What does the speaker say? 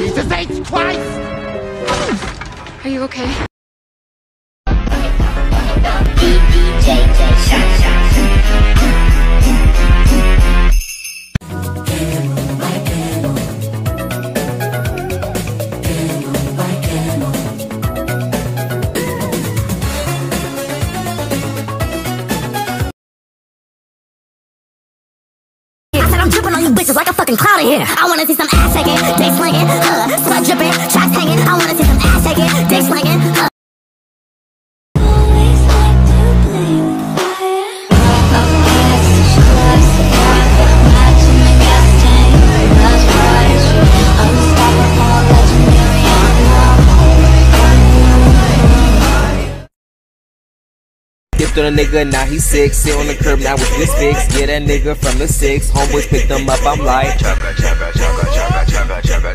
Jesus H. Christ! Are you okay? I'm dripping on you bitches like a fucking cloud in here. I wanna see some ass shaking, dick slinging, uh, sweat dripping, Dipped on a nigga, now he sick. Sit on the curb, now with this fix. Get that nigga from the six. Homeboys picked him up, I'm like. chugga chugga chugga chugga chugga chugga